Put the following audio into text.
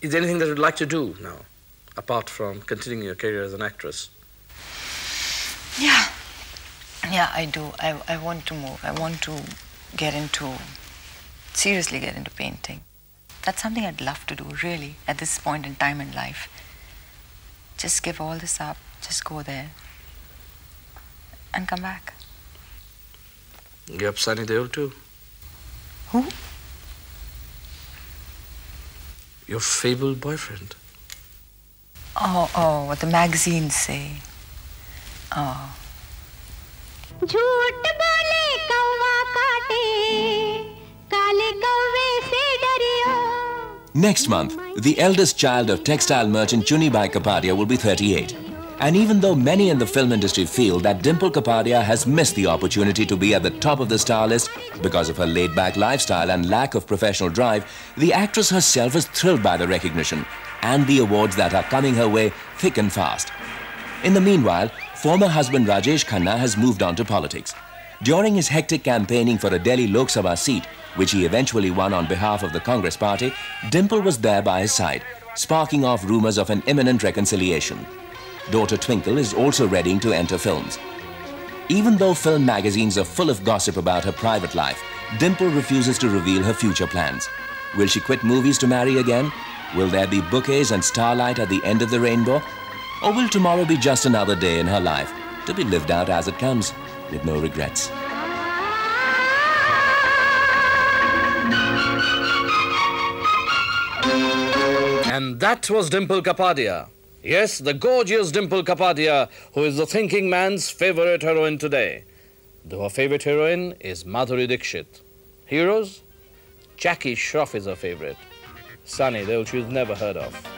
Is there anything that you'd like to do now, apart from continuing your career as an actress? Yeah. Yeah, I do. I, I want to move. I want to get into, seriously get into painting. That's something I'd love to do, really, at this point in time in life. Just give all this up, just go there, and come back. You up Sunny Deol too? Who? your fabled boyfriend. Oh, oh, what the magazines say. Oh. झूठ बोले कौवा काटे काले कौवे से डरियो Next month, the eldest child of textile merchant Chunnibhai Kapadia will be 38. And even though many in the film industry feel that Dimple Kapadia has missed the opportunity to be at the top of the star list because of her laid-back lifestyle and lack of professional drive, the actress herself is thrilled by the recognition and the awards that are coming her way thick and fast. In the meanwhile, former husband Rajesh Khanna has moved on to politics. During his hectic campaigning for a Delhi Lok Sabha seat, which he eventually won on behalf of the Congress party, Dimple was there by his side, sparking off rumors of an imminent reconciliation. Daughter Twinkle is also readying to enter films. Even though film magazines are full of gossip about her private life, Dimple refuses to reveal her future plans. Will she quit movies to marry again? Will there be bouquets and starlight at the end of the rainbow? Or will tomorrow be just another day in her life, to be lived out as it comes, with no regrets? And that was Dimple Kapadia. Yes, the gorgeous Dimple Kapadia, who is the thinking man's favorite heroine today. Though her favorite heroine is Madhuri Dixit. Heroes? Jackie Shroff is her favorite. Sunny, though she's never heard of.